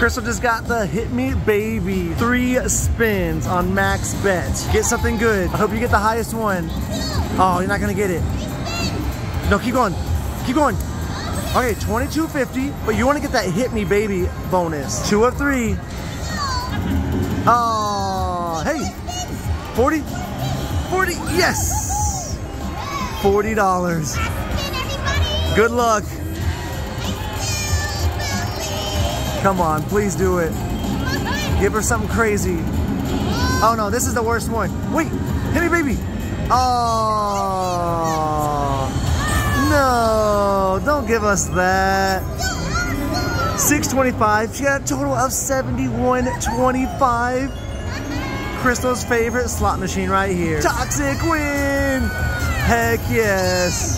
Crystal just got the Hit Me Baby. Three spins on max bet. Get something good. I hope you get the highest one. Oh, you're not gonna get it. No, keep going. Keep going. Okay, 22.50, but you wanna get that Hit Me Baby bonus. Two of three. Oh, hey. 40? 40, yes! $40. Good luck. Come on, please do it. Give her something crazy. Oh no, this is the worst one. Wait, hit me baby. Oh, no, don't give us that. 625, she got a total of 7125. Crystal's favorite slot machine right here. Toxic win! Heck yes.